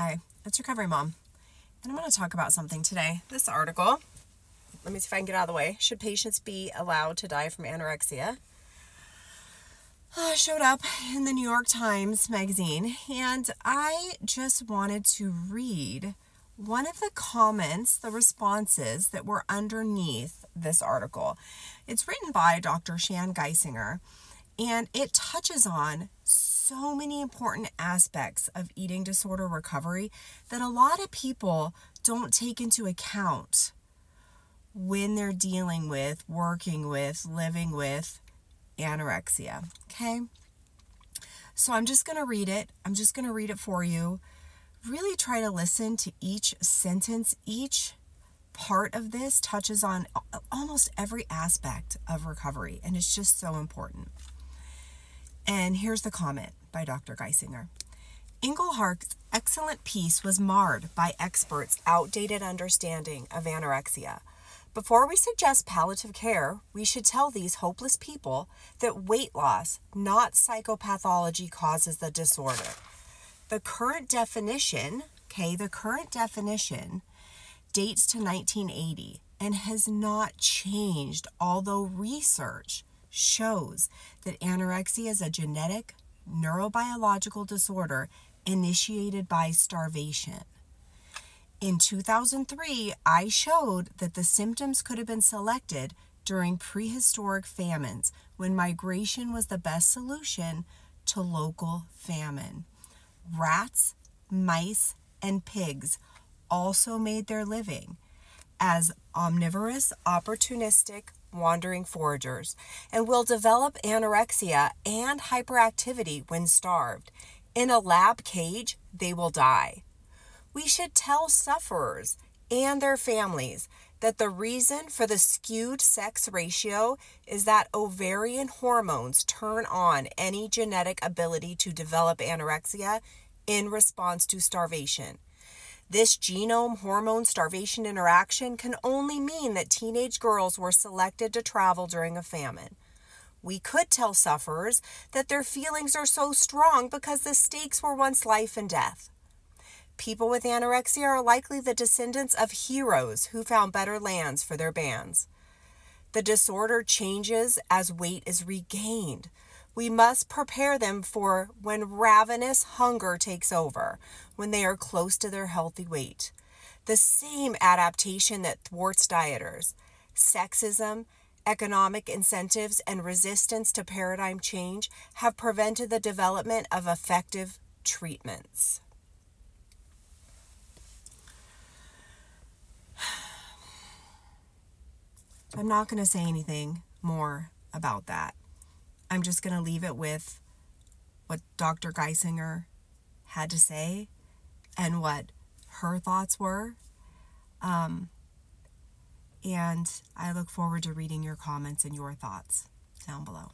Hi, it's Recovery Mom, and I'm going to talk about something today. This article, let me see if I can get out of the way. Should patients be allowed to die from anorexia? Uh, showed up in the New York Times magazine, and I just wanted to read one of the comments, the responses that were underneath this article. It's written by Dr. Shan Guisinger, and it touches on so many important aspects of eating disorder recovery that a lot of people don't take into account when they're dealing with, working with, living with anorexia. Okay? So I'm just going to read it. I'm just going to read it for you. Really try to listen to each sentence, each part of this touches on almost every aspect of recovery, and it's just so important. And here's the comment by Dr. Guisinger. Engelhart's excellent piece was marred by experts' outdated understanding of anorexia. Before we suggest palliative care, we should tell these hopeless people that weight loss, not psychopathology, causes the disorder. The current definition, okay, the current definition dates to 1980 and has not changed, although research shows that anorexia is a genetic neurobiological disorder initiated by starvation. In 2003, I showed that the symptoms could have been selected during prehistoric famines when migration was the best solution to local famine. Rats, mice, and pigs also made their living as omnivorous, opportunistic, wandering foragers and will develop anorexia and hyperactivity when starved. In a lab cage, they will die. We should tell sufferers and their families that the reason for the skewed sex ratio is that ovarian hormones turn on any genetic ability to develop anorexia in response to starvation. This genome hormone starvation interaction can only mean that teenage girls were selected to travel during a famine. We could tell sufferers that their feelings are so strong because the stakes were once life and death. People with anorexia are likely the descendants of heroes who found better lands for their bands. The disorder changes as weight is regained, we must prepare them for when ravenous hunger takes over, when they are close to their healthy weight. The same adaptation that thwarts dieters, sexism, economic incentives, and resistance to paradigm change have prevented the development of effective treatments. I'm not going to say anything more about that. I'm just going to leave it with what Dr. Guisinger had to say and what her thoughts were. Um, and I look forward to reading your comments and your thoughts down below.